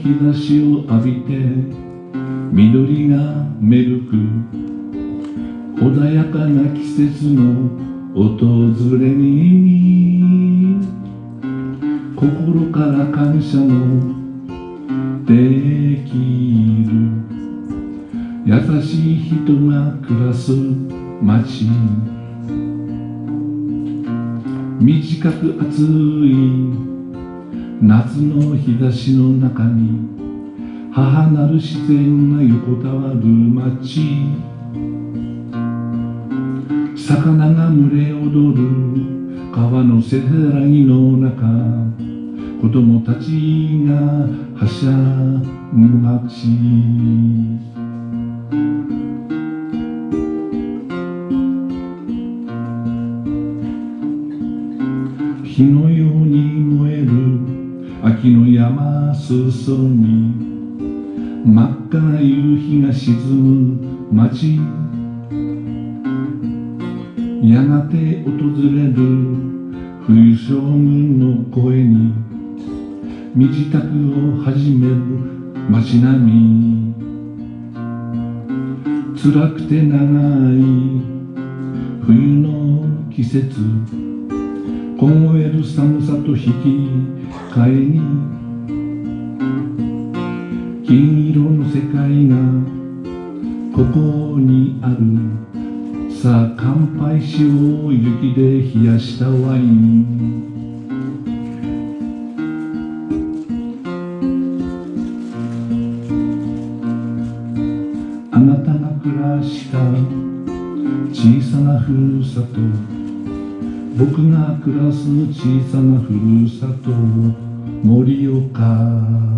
日差しを浴びて緑が芽吹く穏やかな季節の訪れに心から感謝のできる。優しい人が暮らす街。短く暑い夏の日差しの中に母なる自然が横たわる街。魚が群れ踊る川のせせらぎの中。子供たちがはしゃぐ街。火のように燃える秋の山裾に真っ赤な夕日が沈む街。やがて訪れる冬将軍の声に身支度を始める街並み。辛くて長い冬の季節。凍える寒さと引き換えに金色の世界がここにある。さあ乾杯しよう雪で冷やしたワイン。あなたが暮らした小さなふるさと。僕が暮らす小さなふるさと盛岡。